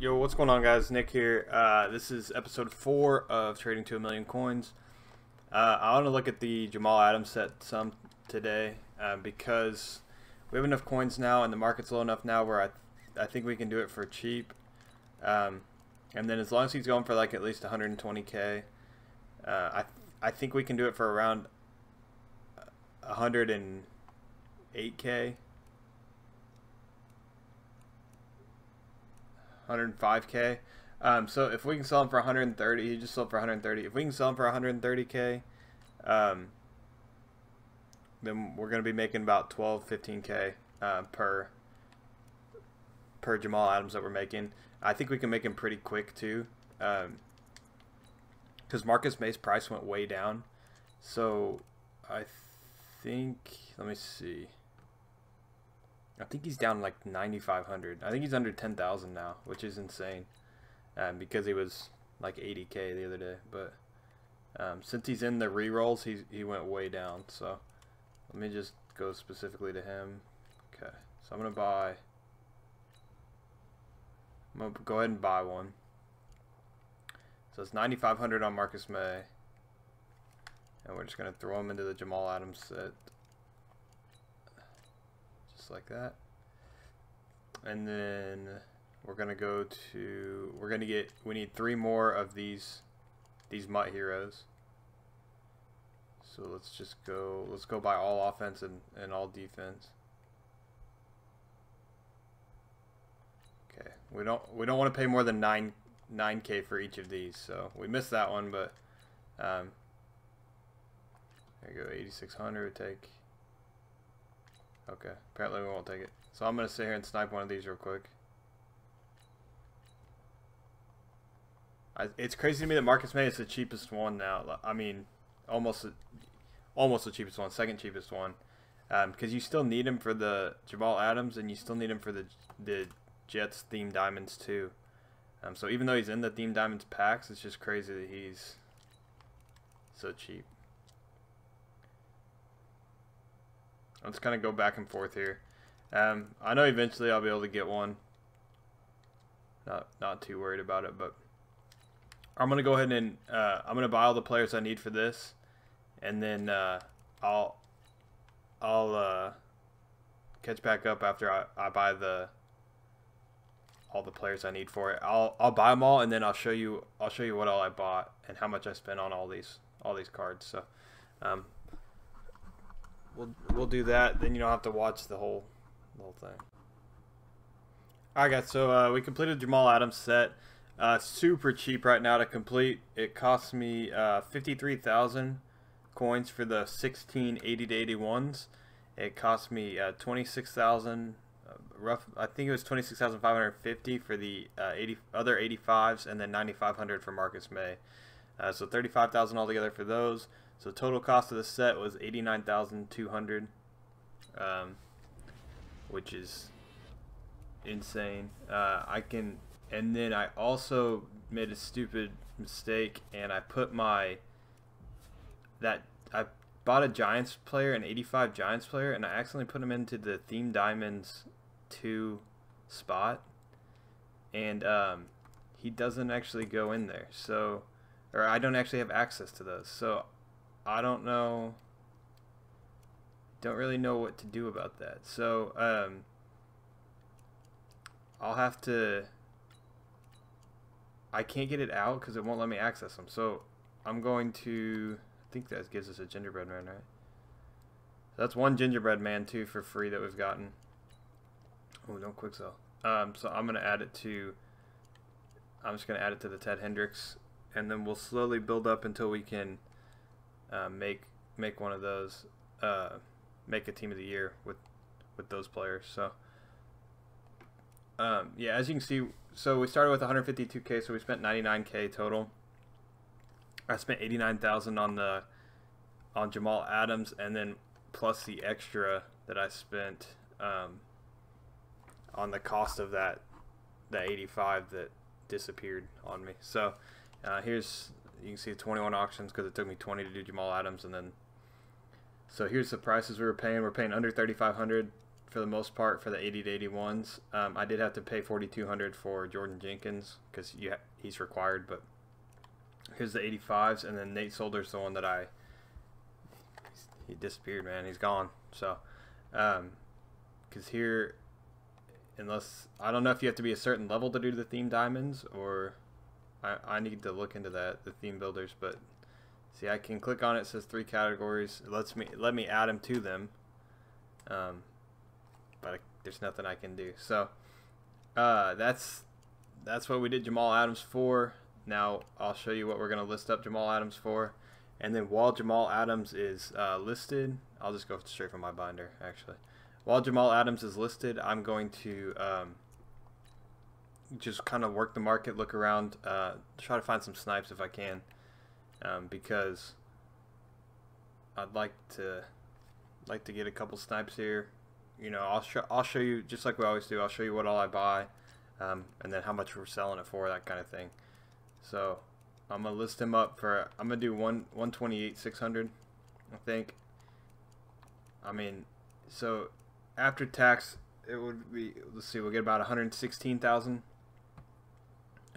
Yo, what's going on, guys? Nick here. Uh, this is episode four of Trading to a Million Coins. Uh, I want to look at the Jamal Adams set some today uh, because we have enough coins now, and the market's low enough now where I, th I think we can do it for cheap. Um, and then as long as he's going for like at least 120k, uh, I th I think we can do it for around 108k. 105k. Um, so if we can sell him for 130, he just sold for 130. If we can sell him for 130k, um, then we're going to be making about 12, 15k uh, per per Jamal Adams that we're making. I think we can make him pretty quick too, because um, Marcus Maye's price went way down. So I think let me see. I think he's down like 9,500. I think he's under 10,000 now, which is insane. Um, because he was like 80k the other day. But um, since he's in the rerolls, he he went way down. So let me just go specifically to him. Okay, so I'm gonna buy. I'm gonna go ahead and buy one. So it's 9,500 on Marcus Maye. and we're just gonna throw him into the Jamal Adams set like that. And then we're gonna go to we're gonna get we need three more of these these MUT heroes. So let's just go let's go by all offense and, and all defense. Okay. We don't we don't want to pay more than nine nine K for each of these, so we missed that one, but um there you go, eighty six hundred would take Okay, apparently we won't take it. So I'm going to sit here and snipe one of these real quick. I, it's crazy to me that Marcus Maye is the cheapest one now. I mean, almost, almost the cheapest one, second cheapest one. Because um, you still need him for the Jamal Adams, and you still need him for the the Jets theme diamonds too. Um, so even though he's in the theme diamonds packs, it's just crazy that he's so cheap. Let's kind of go back and forth here. Um, I know eventually I'll be able to get one. Not not too worried about it, but I'm gonna go ahead and uh, I'm gonna buy all the players I need for this, and then uh, I'll I'll uh, catch back up after I, I buy the all the players I need for it. I'll I'll buy them all, and then I'll show you I'll show you what all I bought and how much I spent on all these all these cards. So. Um, we'll we'll do that. Then you don't have to watch the whole the whole thing. All right, guys. So uh, we completed Jamal Adams set. Uh, super cheap right now to complete. It cost me uh, fifty three thousand coins for the sixteen eighty to eighty ones. It cost me uh, twenty six thousand. Uh, rough, I think it was twenty six thousand five hundred fifty for the uh, eighty other eighty fives, and then ninety five hundred for Marcus Maye. Uh, so thirty five thousand altogether for those. So total cost of the set was eighty nine thousand two hundred, um, which is insane. Uh, I can, and then I also made a stupid mistake, and I put my that I bought a Giants player, an eighty five Giants player, and I accidentally put him into the Theme Diamonds two spot, and um, he doesn't actually go in there. So, or I don't actually have access to those. So I don't know. Don't really know what to do about that. So, um, I'll have to. I can't get it out because it won't let me access them. So, I'm going to. I think that gives us a gingerbread man, right? That's one gingerbread man too for free that we've gotten. Oh, don't quick sell. Um, so I'm gonna add it to. I'm just gonna add it to the Ted Hendricks, and then we'll slowly build up until we can uh, make make one of those uh, make a team of the year with with those players. So um, yeah, as you can see, so we started with 152k, so we spent 99k total. I spent 89,000 on the on Jamal Adams, and then plus the extra that I spent um, on the cost of that that 85 that disappeared on me. So uh, here's you can see 21 auctions because it took me 20 to do Jamal Adams, and then so here's the prices we were paying. We're paying under 3,500 for the most part for the 80 to 81s. Um, I did have to pay 4200 for Jordan Jenkins because he's required, but here's the 85s, and then Nate Solder's the one that I he disappeared, man. He's gone. So, um, because here, unless I don't know if you have to be a certain level to do the theme diamonds, or I I need to look into that the theme builders, but. See, I can click on it. it says three categories. It lets me let me add them to them. Um, but I, there's nothing I can do. So uh, that's that's what we did Jamal Adams for. Now I'll show you what we're going to list up Jamal Adams for. And then while Jamal Adams is uh, listed, I'll just go straight from my binder actually. While Jamal Adams is listed, I'm going to um, just kind of work the market, look around, uh, try to find some snipes if I can, um, because I'd like to like to get a couple snipes here you know, I'll show I'll show you just like we always do. I'll show you what all I buy, um, and then how much we're selling it for, that kind of thing. So I'm gonna list them up for. I'm gonna do one 128 600, I think. I mean, so after tax, it would be. Let's see, we'll get about 116,000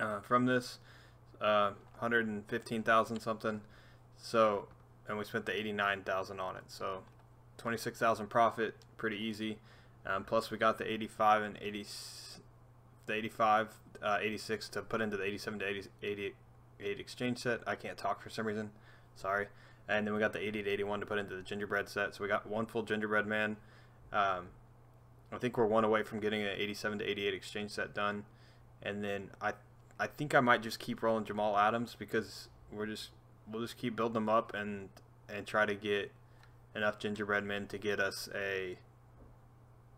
uh, from this, uh, 115,000 something. So, and we spent the 89,000 on it. So 26,000 profit, pretty easy. Um, plus we got the 85 and 80, the 85, uh, 86 to put into the 87 to 80, 88 exchange set. I can't talk for some reason, sorry. And then we got the 80 to 81 to put into the gingerbread set. So we got one full gingerbread man. Um, I think we're one away from getting an 87 to 88 exchange set done. And then I, I think I might just keep rolling Jamal Adams because we're just we'll just keep building them up and and try to get enough gingerbread men to get us a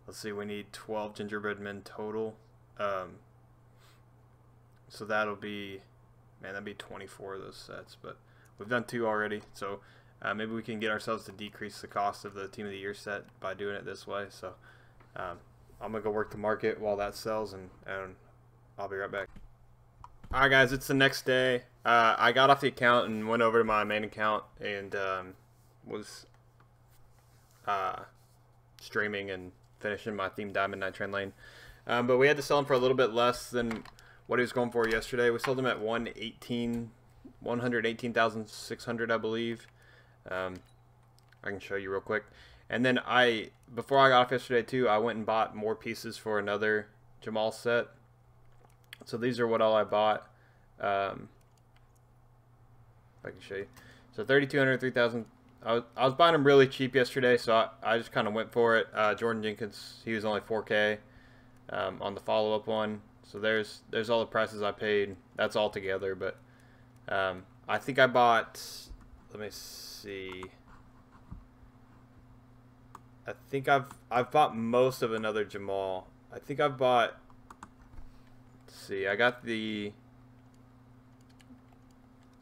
let's see we need 12 gingerbread men total. Um, so that'll be man that'd be 24 of those sets but we've done two already. So uh, maybe we can get ourselves to decrease the cost of the team of the year set by doing it this way. So um, I'm gonna go work the market while that sells and, and I'll be right back alright guys it's the next day uh, I got off the account and went over to my main account and um, was uh, streaming and finishing my theme diamond night train lane. Um, but we had to sell him for a little bit less than what he was going for yesterday. We sold him at 118, 118,600, I believe. Um, I can show you real quick. And then I, before I got off yesterday too, I went and bought more pieces for another Jamal set. So these are what all I bought. Um, I can show you. So 3,200, 3,000, I was, I was buying them really cheap yesterday, so I, I just kind of went for it. Uh, Jordan Jenkins, he was only 4K um, on the follow-up one. So there's there's all the prices I paid. That's all together, but um, I think I bought. Let me see. I think I've I've bought most of another Jamal. I think I've bought. See, I got the.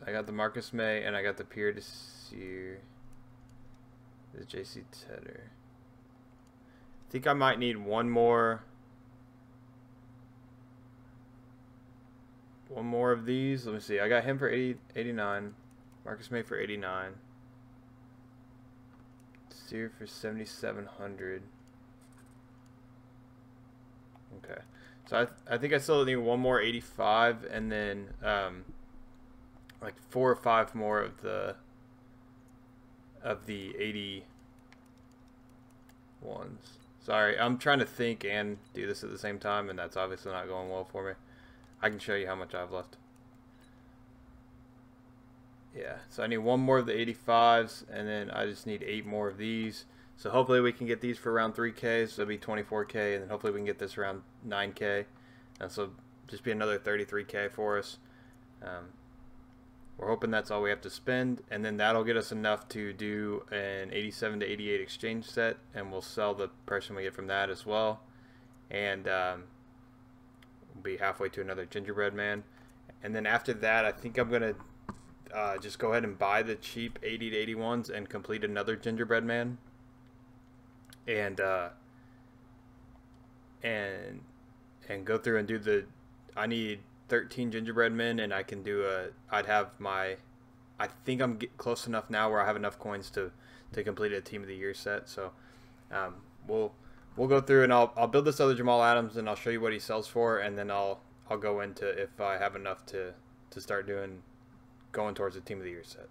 I got the Marcus Maye and I got the Pierre Desir. The JC Tedder. I think I might need one more. One more of these. Let me see. I got him for 80, 89. Marcus Maye for 89. Steer for 7,700. Okay. So I, th I think I still need one more 85 and then um, like four or five more of the of the 80 ones. Sorry, I'm trying to think and do this at the same time, and that's obviously not going well for me. I can show you how much I have left. Yeah, so I need one more of the 85s, and then I just need eight more of these. So hopefully we can get these for around 3K, so it'll be 24K, and then hopefully we can get this around 9K. And so just be another 33K for us. Um, we're hoping that's all we have to spend, and then that'll get us enough to do an 87 to 88 exchange set, and we'll sell the person we get from that as well. And um, we'll be halfway to another gingerbread man. And then after that, I think I'm going to uh, just go ahead and buy the cheap 80 to 81s and complete another gingerbread man. And, uh, and, and go through and do the, I need 13 gingerbread men and I can do a I'd have my I think I'm close enough now where I have enough coins to to complete a team of the year set so um, we'll we'll go through and I'll I'll build this other Jamal Adams and I'll show you what he sells for, and then I'll I'll go into if I have enough to to start doing going towards the team of the year set.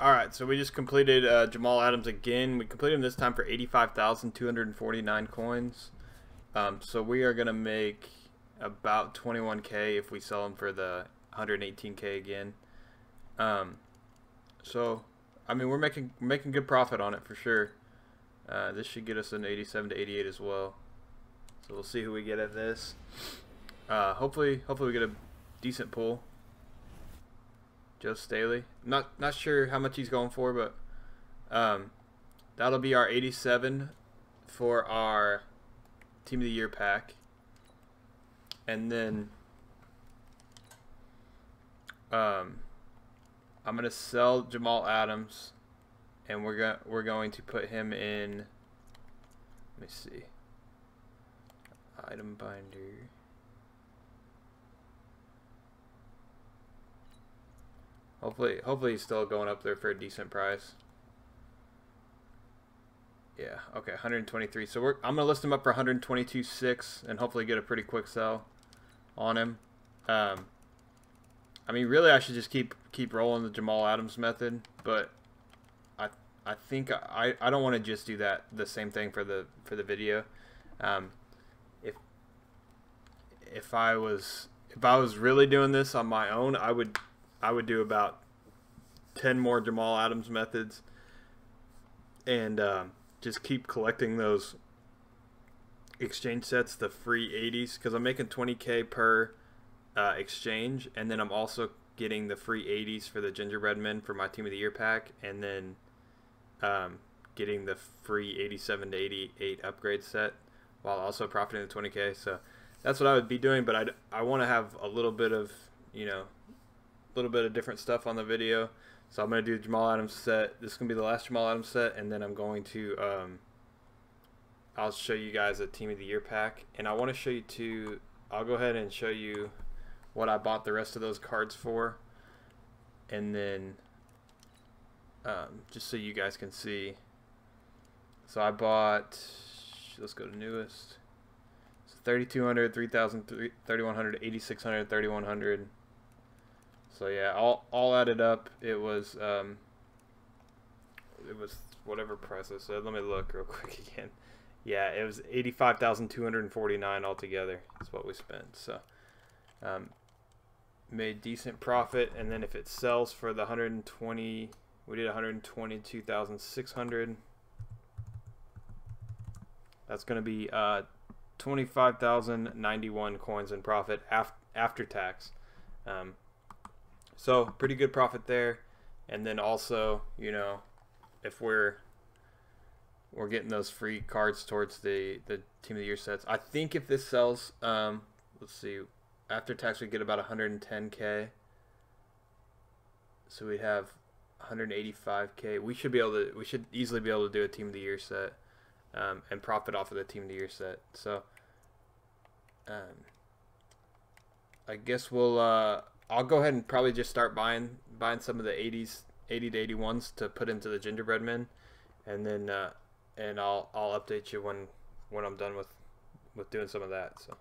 All right, so we just completed uh, Jamal Adams again. We completed him this time for eighty-five thousand two hundred forty-nine coins. Um, so we are gonna make about twenty-one k if we sell him for the 118k again. Um, so, I mean, we're making making good profit on it for sure. Uh, this should get us an 87 to 88 as well. So we'll see who we get at this. Uh, hopefully, hopefully we get a decent pull. Joe Staley. Not not sure how much he's going for, but um, that'll be our 87 for our Team of the Year pack. And then um, I'm gonna sell Jamal Adams, and we're gonna we're going to put him in. Let me see. Item binder. Hopefully, hopefully he's still going up there for a decent price. Yeah, okay, 123. So we're, I'm gonna list him up for 122.6 and hopefully get a pretty quick sell on him. Um, I mean, really, I should just keep keep rolling the Jamal Adams method, but I I think I I don't want to just do that the same thing for the for the video. Um, if if I was if I was really doing this on my own, I would I would do about ten more Jamal Adams methods, and um, just keep collecting those exchange sets, the free 80s, because I'm making 20k per uh, exchange, and then I'm also getting the free 80s for the gingerbread men for my team of the year pack, and then um, getting the free 87 to 88 upgrade set while also profiting the 20k. So that's what I would be doing, but I'd, I want to have a little bit of you know, little bit of different stuff on the video. So I'm going to do Jamal Adams set. This is going to be the last Jamal Adams set, and then I'm going to um, I'll show you guys a team of the year pack, and I want to show you two. I'll go ahead and show you what I bought the rest of those cards for, and then um, just so you guys can see. So I bought, let's go to newest. So 3200, 3000, 3100, 8600, 3100. So yeah, all all added up, it was um, it was whatever price I said. Let me look real quick again. Yeah, it was eighty five thousand two hundred and forty nine altogether. Is what we spent. So um, made decent profit and then if it sells for the 120 we did 122,600 that's going to be uh, 25,091 coins in profit af after tax um, so pretty good profit there. And then also you know if we're we're getting those free cards towards the the team of the year sets. I think if this sells um, let's see after tax we get about 110k so we have 185k we should be able to we should easily be able to do a team of the year set um, and profit off of the team of the year set. So um, I guess we'll uh, I'll go ahead and probably just start buying buying some of the 80s 80 to 81s to put into the gingerbread men and then uh, and I'll I'll update you when when I'm done with with doing some of that so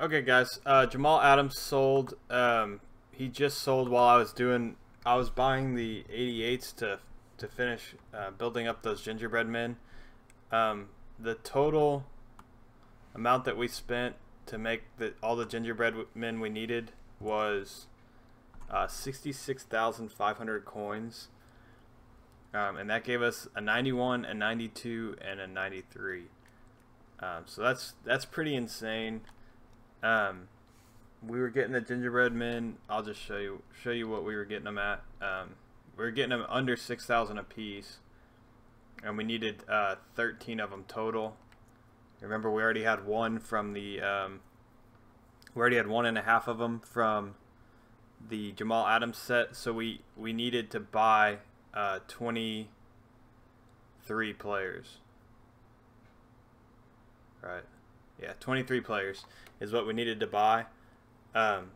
Okay, guys. Uh, Jamal Adams sold. Um, he just sold while I was doing. I was buying the 88s to to finish uh, building up those gingerbread men. Um, the total amount that we spent to make the all the gingerbread men we needed was uh, 66,500 coins. Um, and that gave us a 91, a 92, and a 93. Um, so that's that's pretty insane. Um, we were getting the gingerbread men. I'll just show you show you what we were getting them at. Um, we were getting them under six thousand a piece, and we needed uh, thirteen of them total. Remember, we already had one from the. Um, we already had one and a half of them from the Jamal Adams set, so we we needed to buy uh, twenty three players. Right. Yeah, 23 players is what we needed to buy. Um,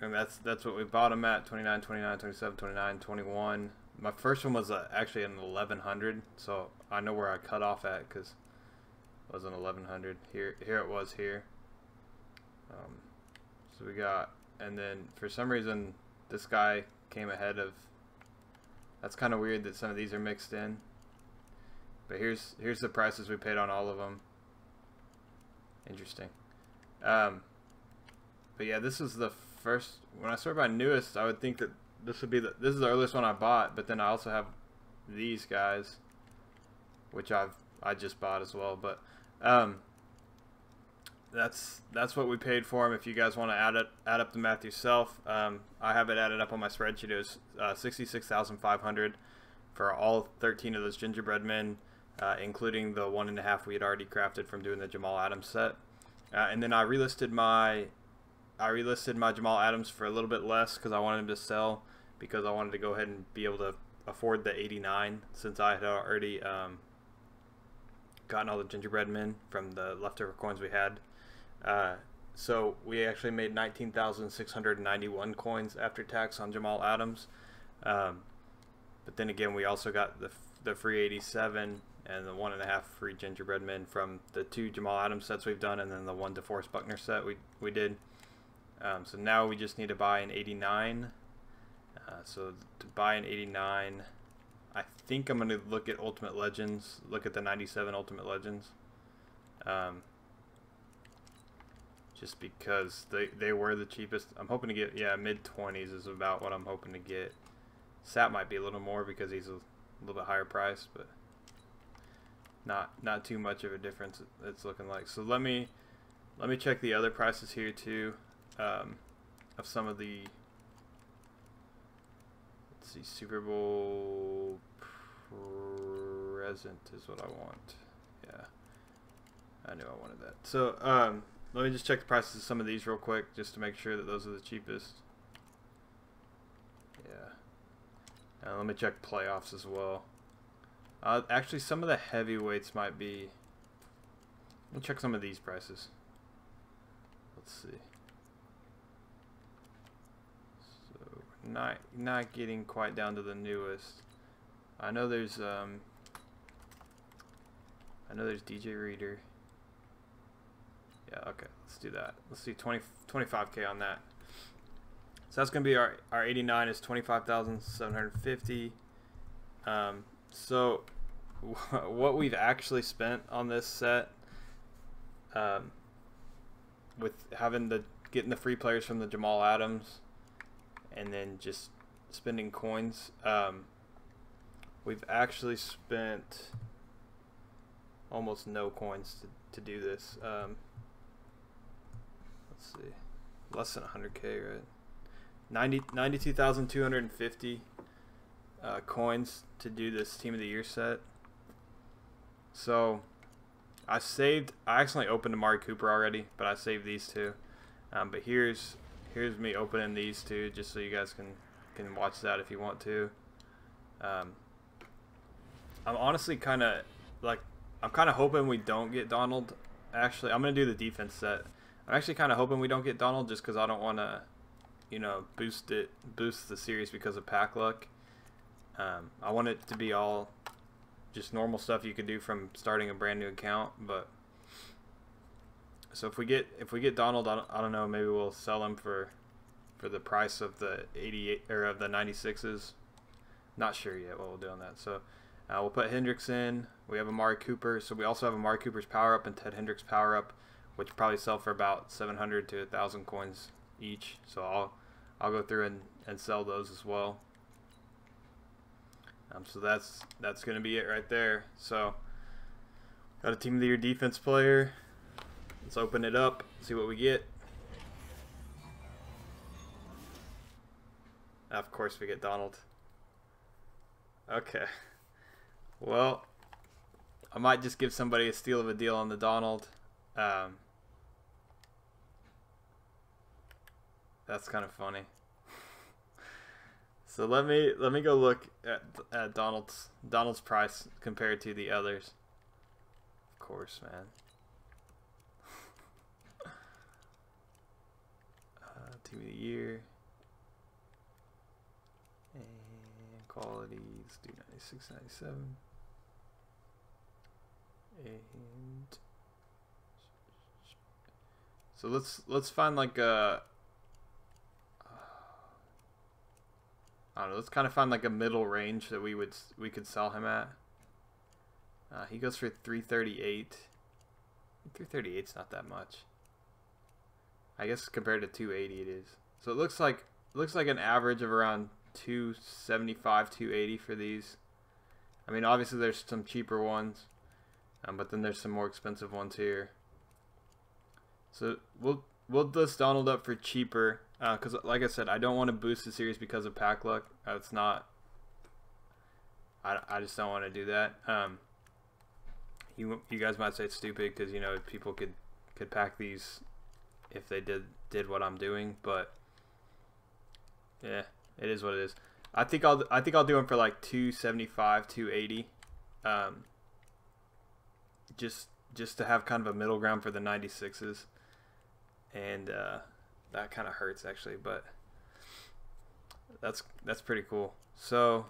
and that's that's what we bought them at 29, 29, 27, 29, 21. My first one was uh, actually an 1100, so I know where I cut off at because wasn't 1100. Here, here it was here. Um, so we got, and then for some reason this guy came ahead of. That's kind of weird that some of these are mixed in. But here's here's the prices we paid on all of them. Interesting. Um, but yeah, this is the first. When I sort by newest, I would think that this would be the this is the earliest one I bought. But then I also have these guys, which I've I just bought as well. But um, that's that's what we paid for them. If you guys want to add it add up the math yourself, um, I have it added up on my spreadsheet. It was uh, sixty six thousand five hundred for all thirteen of those gingerbread men, uh, including the one and a half we had already crafted from doing the Jamal Adams set. Uh, and then I relisted my I relisted my Jamal Adams for a little bit less because I wanted him to sell because I wanted to go ahead and be able to afford the 89 since I had already um, gotten all the gingerbread men from the leftover coins we had. Uh, so we actually made 19,691 coins after tax on Jamal Adams. Um, but then again, we also got the, the free 87 and the one and a half free gingerbread men from the two Jamal Adams sets we've done, and then the one DeForest Buckner set we we did. Um, so now we just need to buy an 89. Uh, so to buy an 89, I think I'm going to look at Ultimate Legends, look at the 97 Ultimate Legends. Um, just because they, they were the cheapest. I'm hoping to get, yeah, mid 20s is about what I'm hoping to get. Sat might be a little more because he's a little bit higher price, but not not too much of a difference it's looking like. So let me let me check the other prices here too um, of some of the let's see Super Bowl present is what I want. Yeah, I knew I wanted that. So um, let me just check the prices of some of these real quick just to make sure that those are the cheapest. Yeah, and let me check playoffs as well. Uh, actually, some of the heavyweights might be. Let me check some of these prices. Let's see. So not not getting quite down to the newest. I know there's um. I know there's DJ Reader. Yeah, okay, let's do that. Let's see 20, 25k on that. So that's gonna be our our 89 is 25,750. Um, so, what we've actually spent on this set, um, with having the getting the free players from the Jamal Adams, and then just spending coins, um, we've actually spent almost no coins to, to do this. Um, let's see, less than 100k, right? 90, 92,250 uh, coins to do this Team of the Year set. So I saved. I accidentally opened Amari Cooper already, but I saved these two. Um, but here's here's me opening these two, just so you guys can can watch that if you want to. Um, I'm honestly kind of like I'm kind of hoping we don't get Donald. Actually, I'm gonna do the defense set. I'm actually kind of hoping we don't get Donald just because I don't want to, you know, boost it, boost the series because of pack luck. Um, I want it to be all just normal stuff you could do from starting a brand new account, but so if we get if we get Donald, I don't, I don't know, maybe we'll sell him for for the price of the 88 or of the 96s. Not sure yet what we'll do on that. So uh, we'll put Hendricks in. We have Amari Cooper. So we also have Amari Cooper's power up and Ted Hendricks power up, which probably sell for about 700 to 1,000 coins each. So I'll I'll go through and, and sell those as well. Um, so that's that's going to be it right there. So got a team of the year defense player. Let's open it up, see what we get. Of course we get Donald. Okay. Well, I might just give somebody a steal of a deal on the Donald. Um, that's kind of funny. So let me let me go look at, at Donald's Donald's price compared to the others. Of course, man. Team of the year and quality. Let's do 96, 97. And so let's let's find like a I don't know. Let's kind of find like a middle range that we would we could sell him at. Uh, he goes for 338. 338 is not that much. I guess compared to 280 it is. So it looks like it looks like an average of around 275, 280 for these. I mean, obviously there's some cheaper ones, um, but then there's some more expensive ones here. So we'll we'll list Donald up for cheaper because, uh, like I said, I don't want to boost the series because of pack luck. Uh, it's not. I, I just don't want to do that. Um, you you guys might say it's stupid because you know people could could pack these if they did did what I'm doing, but yeah, it is what it is. I think I'll I think I'll do them for like 275, 280. Um, just just to have kind of a middle ground for the 96s, and uh, that kind of hurts actually, but that's that's pretty cool. So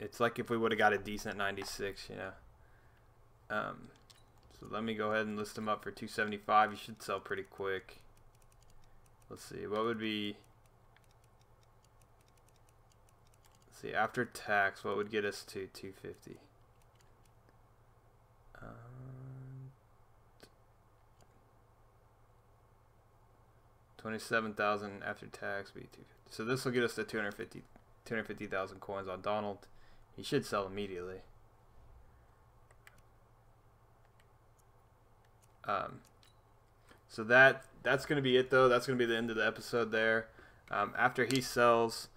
it's like if we would have got a decent 96, you know. Um, so let me go ahead and list them up for 275. You should sell pretty quick. Let's see, what would be let's see after tax what would get us to 250? Um, 27,000 after tax be 250. So this will get us to 250 250,000 coins on Donald. He should sell immediately. Um, so that that's going to be it though. That's going to be the end of the episode there. Um, after he sells,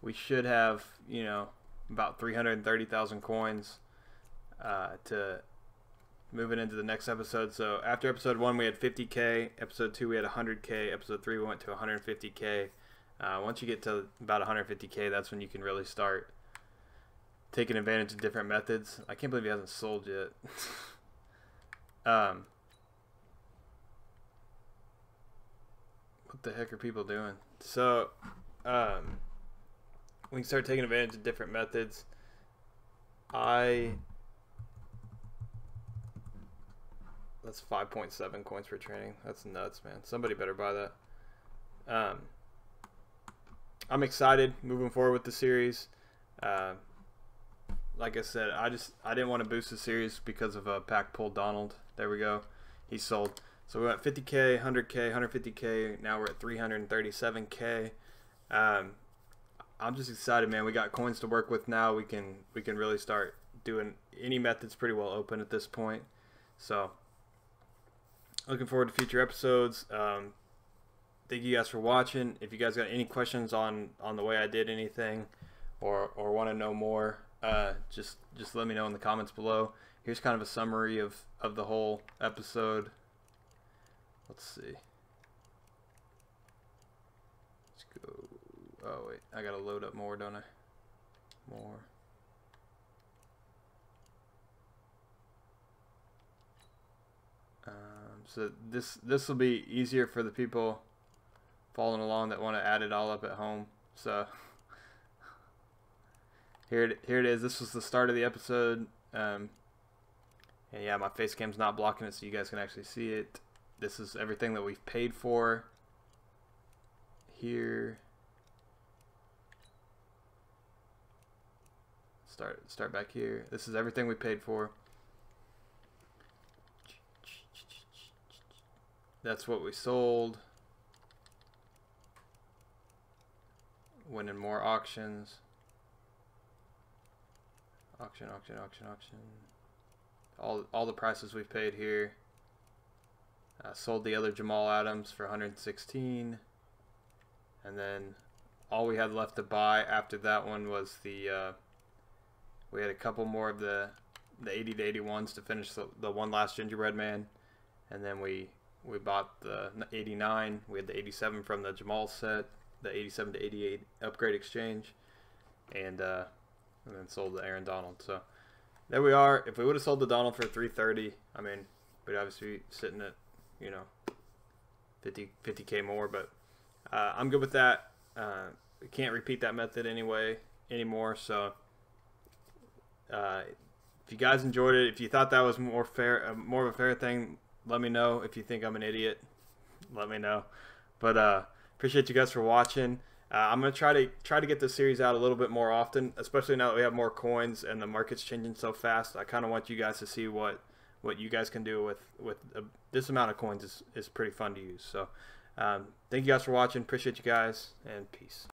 we should have you know about 330,000 coins uh, to moving into the next episode. So after episode one, we had 50k. Episode two, we had 100k. Episode three, we went to 150k. Uh, once you get to about 150k, that's when you can really start taking advantage of different methods. I can't believe he hasn't sold yet. um, what the heck are people doing? So, um, we can start taking advantage of different methods. I That's 5.7 coins per training. That's nuts, man. Somebody better buy that. Um, I'm excited moving forward with the series. Uh, like I said, I just I didn't want to boost the series because of a pack pull Donald. There we go. He sold. So we went 50k, 100k, 150k. Now we're at 337k. Um, I'm just excited, man. We got coins to work with now. We can we can really start doing any methods pretty well open at this point. So looking forward to future episodes. Um, thank you guys for watching. If you guys got any questions on on the way I did anything, or or want to know more, uh, just just let me know in the comments below. Here's kind of a summary of of the whole episode. Let's see. Let's go. Oh wait, I gotta load up more, don't I? More. so this this will be easier for the people following along that want to add it all up at home. So here it, here it is. This was the start of the episode. Um, and yeah, my face cam's not blocking it so you guys can actually see it. This is everything that we've paid for here. Start start back here. This is everything we paid for. That's what we sold. Winning more auctions. Auction, auction, auction, auction. All, all the prices we've paid here. Uh, sold the other Jamal Adams for 116. And then all we had left to buy after that one was the uh, we had a couple more of the the 80 to 81s to finish the, the one last gingerbread man and then we we bought the 89. We had the 87 from the Jamal set, the 87 to 88 upgrade exchange, and uh, and then sold the Aaron Donald. So there we are. If we would have sold the Donald for 330, I mean, we'd obviously be sitting at you know 50 50k more. But uh, I'm good with that. Uh, can't repeat that method anyway anymore. So uh, if you guys enjoyed it, if you thought that was more fair, uh, more of a fair thing, let me know. If you think I'm an idiot, let me know. But uh, appreciate you guys for watching. Uh, I'm gonna try to try to get this series out a little bit more often, especially now that we have more coins and the market's changing so fast. I kind of want you guys to see what what you guys can do with with this amount of coins is is pretty fun to use. So, um, thank you guys for watching. Appreciate you guys and peace.